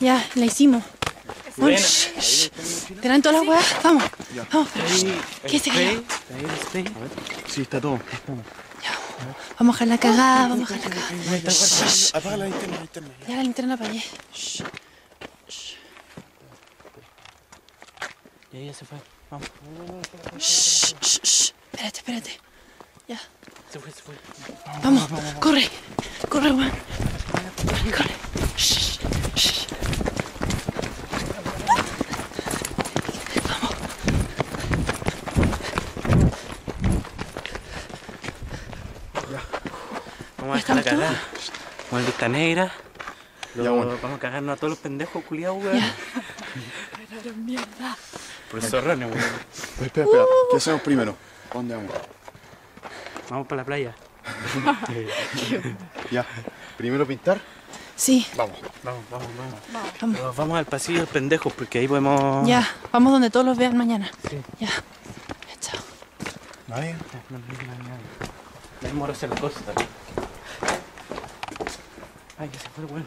Ya, la hicimos. Mon, Buena. shh, shh. ¿Te dan todas las weas? Vamos. Vamos. Ahí, ¿Qué se cayó? Sí, está todo. Vamos a dejar la cagada, vamos a dejar la cagada. Apaga la linterna, la linterna. Ya la linterna apagué. Ya, ya se fue. Vamos. Shh, shh, shh. Espérate, espérate. Ya. Se fue, se fue. Vamos, corre. Corre, weón. Corre. Shh, shh. Vamos a ¿Ya dejar la estamos cagada. Con lista negra. Lo- Ya, bueno. Vamos a cagarnos a todos los pendejos culiados, weón. Profesor Rone, weón. Espera, espera, espera. ¿Qué hacemos primero? ¿A ¿Dónde vamos? Vamos para la playa. Ya. Primero pintar. Sí, Vamos. Vamos, vamos, vamos. vamos. Pero Vamos al pasillo de los pendejos porque ahí podemos. Ya, vamos donde todos los vean mañana. Sí. Ya. Chao. Nadie. No, no, no, no. La costa. Ay, que se fue el weón.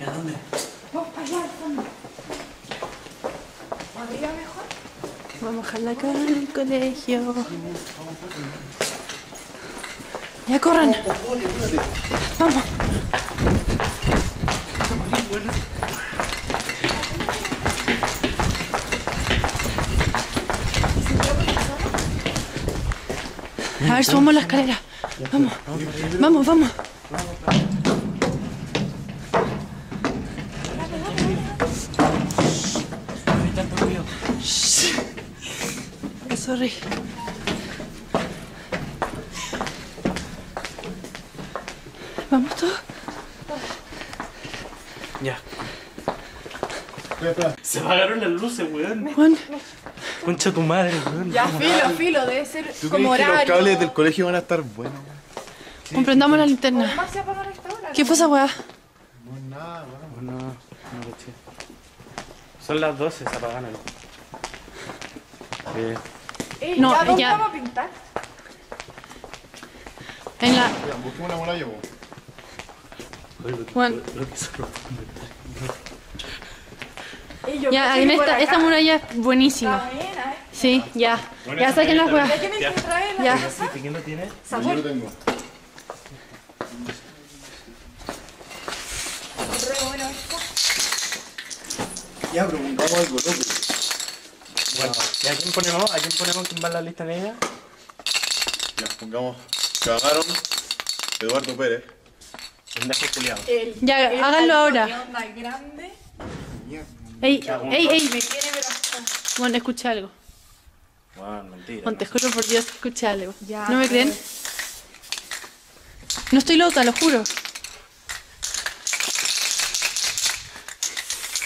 ¿Y a dónde? Vamos a dejar la cara en el colegio. Ya corran. Vamos. A ver, subamos la escalera. Vamos. Vamos, vamos. Ruido. Sorry. Vamos todos. Ya. Se apagaron las luces, weón. Juan, Concha tu madre, weón. Ya, filo, filo, debe ser ¿Tú como crees que los horario. cables del colegio van a estar buenos? weón? comprendamos la linterna. ¿Cómo se apagar esta hora? ¿Qué fue esa weá? No es nada, weón. No, no caché. Son las 12, se apagaron. Eh, Ey, No, ¿ya dónde ya. vamos a pintar? En la. Busquemos una muralla, po. oye, lo que- Juan. lo que son los Ey, yo Ya, en esta, esta muralla es buenísima. Sí, ya. Ya saquen las ¿Ya weas. que me Ya. casa? ¿Quién lo tiene? Yo lo tengo. Bueno. Ya, pero pongamos algo loco. Bueno, ¿y a quién ponemos? ¿A quién ponemos quién va en la lista negra? Ya, pongamos. Cagaron. Eduardo Pérez. El, Ya, el háganlo ahora. grande. Ey, ey, ey. Me quiere ver. Bueno, escuché algo. Bueno, mentira. Bueno, te juro por Dios, escuché algo. Ya, ¿No me creen? No estoy loca, lo juro.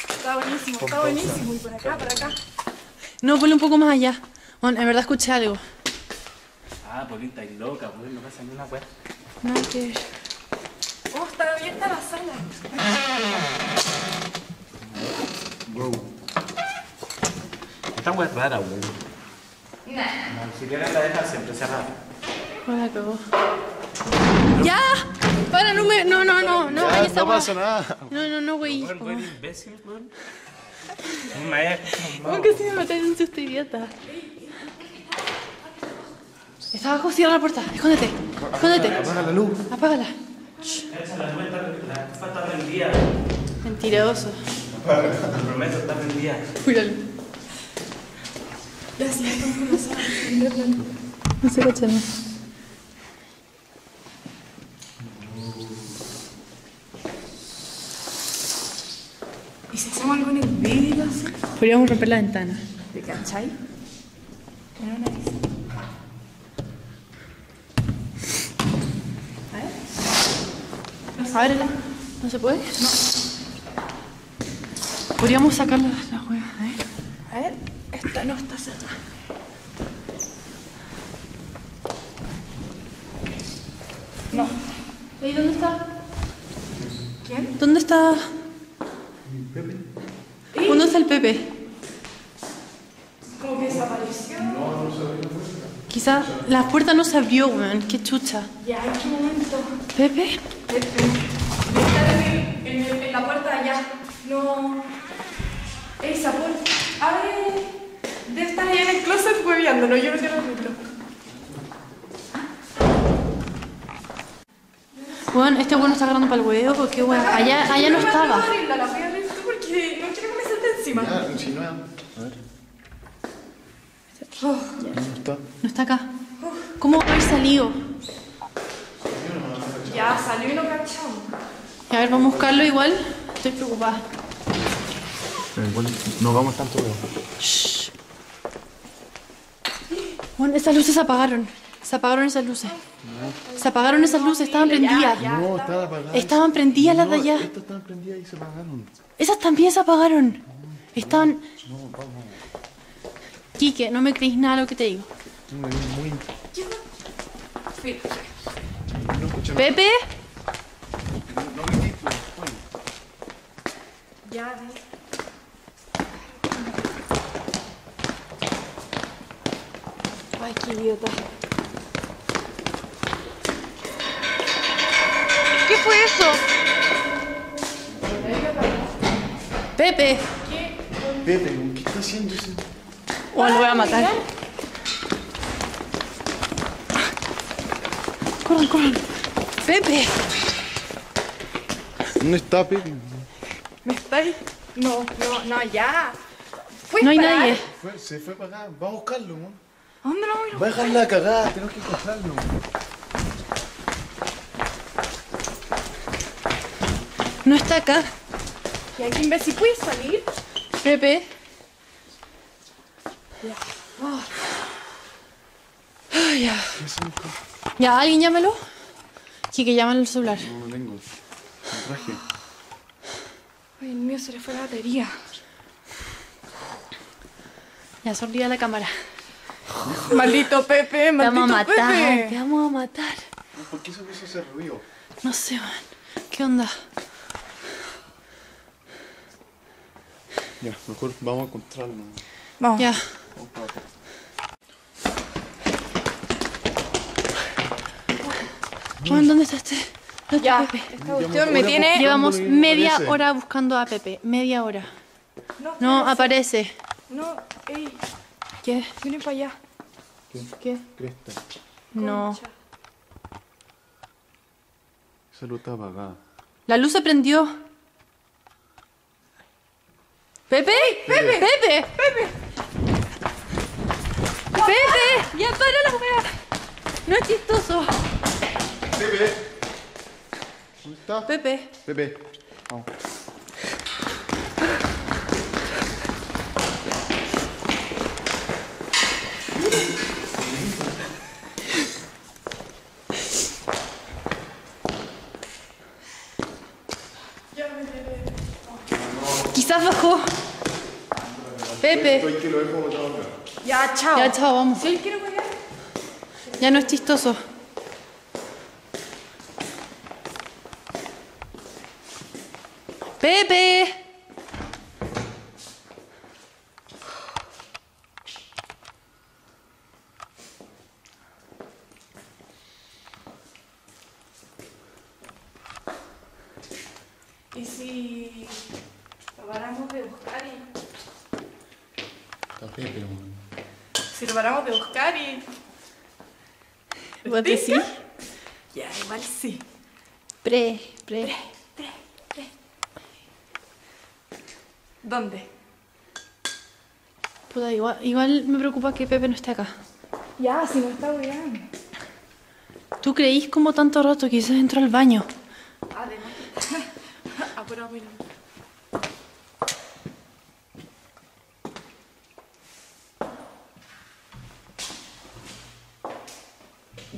Está buenísimo, está buenísimo. Y por acá, por acá. No, ponle un poco más allá. Bueno, en verdad escuché algo. Ah, Polita, y loca, pues no pasa ni una wea. Nada que abierta la sala. Esta wea es rara, weón. No, ni siquiera la deja siempre cerrada. ¡Ya! Para, no me. No, no, no. No, Ya, no pasa nada. No, no, no, güey. Weón, imbécil. ¿Cómo que si me maté en un susto idiota? Está abajo, cierra la puerta. Escóndete. Escóndete. Apaga la luz. Apágala. La estufa está prendida. Mentiroso. Te prometo, está prendida. Míralo. No se cachan. ¿Y si hacemos algo en el vídeo así? Podríamos romper la ventana. ¿Te cachai? En una nariz. Ábrela. ¿No se puede? No. Podríamos sacar las, las huevas, ¿eh? A ver, esta no está cerrada. No. ¿Y dónde está? ¿Quién? ¿Dónde está? ¿Dónde está el Pepe? Como que desapareció. Quizá la puerta no se abrió, weón. Qué chucha. Ya, ¿en qué momento? ¿Pepe? Pepe. Estar en, el- en, el- en la puerta allá. No. Esa puerta. Abre. Debe estar allá en el closet hueveándolo. Yo no quiero abrirlo. Weón, este weón está agarrando para el huevo porque weón, allá, allá no estaba. atrevo a abrirla, La voy a abrir tú porque no quiero que me salte encima. Ya, si no, a ver. Oh, ¿Dónde está? No está acá. ¿Cómo va a haber salido? ya salió y no cachamos. A ver, vamos a buscarlo igual. Estoy preocupada. Pero igual no vamos tanto. Shh. Bueno, esas luces se apagaron. Se apagaron esas luces. Se apagaron esas luces, estaban prendidas. No. Estaban prendidas las de allá. Estas estaban prendidas y se apagaron. Esas también se apagaron. Estaban. Quique, no me creís nada lo que te digo. Muy, muy. No. Pepe, No, no pues, bueno. Ya, ve. Ay, qué idiota. ¿Qué fue eso? Pepe. Pepe, ¿qué está haciendo ese? O lo voy a matar. Corran, corran. Pepe. ¿Dónde está Pepe? ¿Me estáis? No, no, no, ya. ¿Puedes No hay parar? nadie. Fue- se fue para acá. Va a buscarlo, ¿no? ¿A dónde lo vamos a ir? Va a dejar la cagada. Tenemos que encontrarlo. No está acá. Y aquí imbécil, ¿puedes salir? Pepe. Ay, ya. ¿Qué hacemos? Ya, alguien llámalo. Quique, llámalo el celular. No, no tengo. El traje. Ay, el mío se le fue la batería. Ya, sonríe a la cámara. Maldito Pepe, Te maldito vamos a matar. Pepe. Te vamos a matar. ¿Por qué se puso ese ruido? No sé, man. ¿Qué onda? Ya, mejor vamos a encontrarlo. Vamos. Ya. Juan, ¿dónde está este? ¿Dónde está Ya, Pepe? esta cuestión me tiene... Llevamos media aparece. hora buscando a Pepe. Media hora. No, No, aparece. No, ey, ¿Qué? miren para allá. ¿Qué? Cresta. No. Concha. Esa luz está apagada. La luz se prendió. ¿Pepe? ¡Pepe! ¡Pepe! ¡Pepe! ¡Pepe! ¡Ya para la wea! No es chistoso. Pepe. ¿Dónde está? Pepe. Pepe. Vamos. Quizás bajó. Pepe. Estoy que lo acá. Ya, chao. Ya, chao, vamos. ¿Sí quiero? Ya no es chistoso. Pepe. ¿Y si lo paramos de buscar y... Está Pepe, man. Si lo paramos de buscar y... ¿Vos decís? Ya, igual sí. Pre, pre. ¿Dónde? Puta, igual, igual me preocupa que Pepe no esté acá. Ya, si no está weando. ¿Tú creís como tanto rato? Quizás entró al baño. Además. Apura, mira.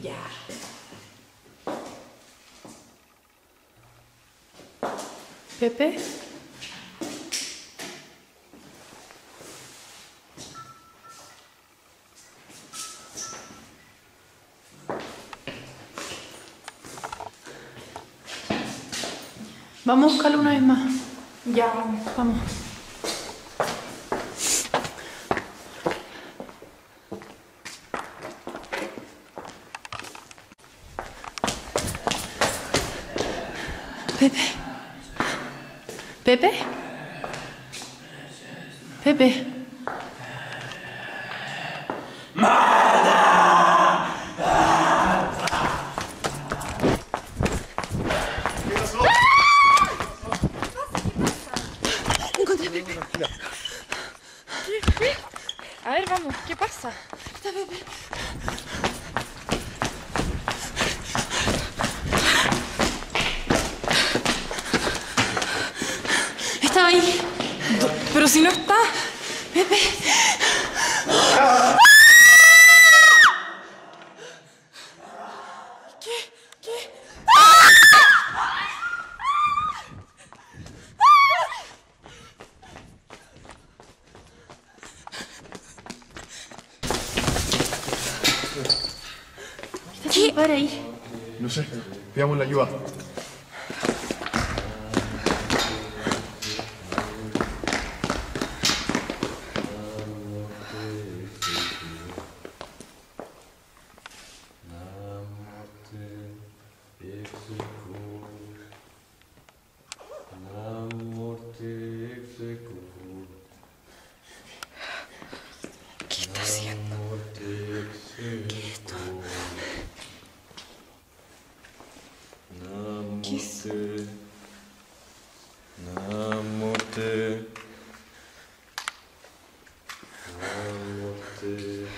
Ya. Pepe. Vamos a buscarlo una vez más. Ya, vamos. Bébé. Bébé. Bébé. A ver, vamos, ¿qué pasa? Está bebé. Si no está... Pepe... ¡Ah! ¿Qué? ¿Qué? ¡Ah! ¿Qué? ¿Qué? ahí? No sé, veamos la ayuda. Kiss. Namote. Namote.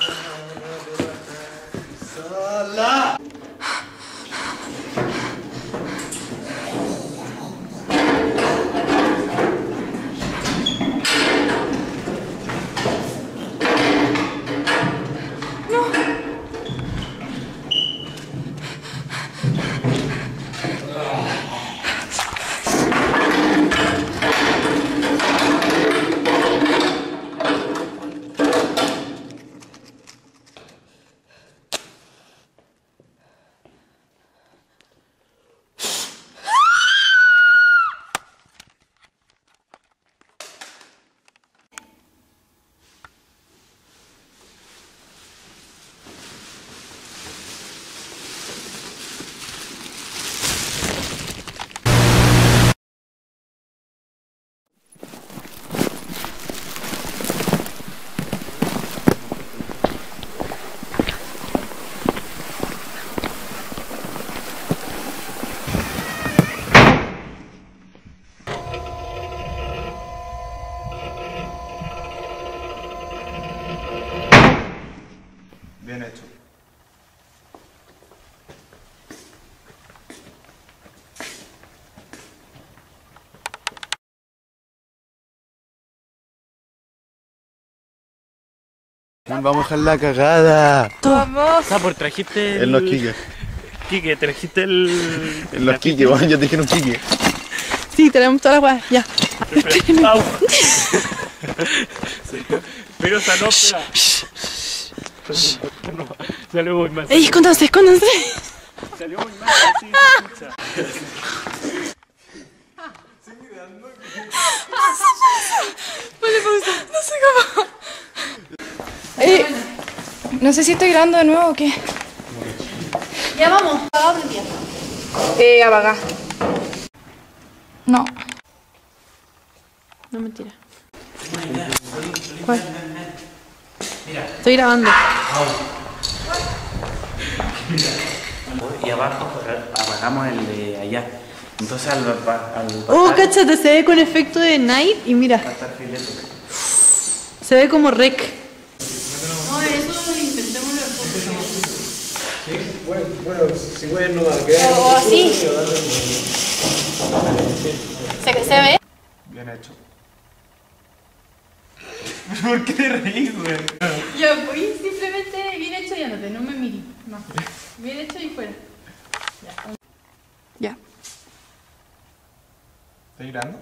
きれい。Vamos a dejar la cagada. Vamos. Ah, por trajiste el... En los Quique. Quique, trajiste el... En los Quique, weón. Yo te dije un Quique. Sí, tenemos todas las weas. Ya. Au. Pero esa no, espera. Salió muy mal. ¡Ey, escóndanse, escóndanse! Salió muy mal. así se escucha. Vale, pausa. No sé cómo. Eh, no sé si estoy grabando de nuevo o qué. Ya vamos. Apagado. Eh, apagar. No. No, mentira. ¿Cuál? Estoy grabando. Y abajo apagamos el de allá. Entonces al, al Oh, cáchate, se ve con efecto de night y mira, se ve como rec. No, eso lo intentemos O así. ¿Se, ¿Se ve? Bien hecho. ¿Por qué te reís, güey? Ya, voy simplemente bien hecho y ándate, no me miri. No. Bien hecho y fuera. Ya. ¿Estás grabando?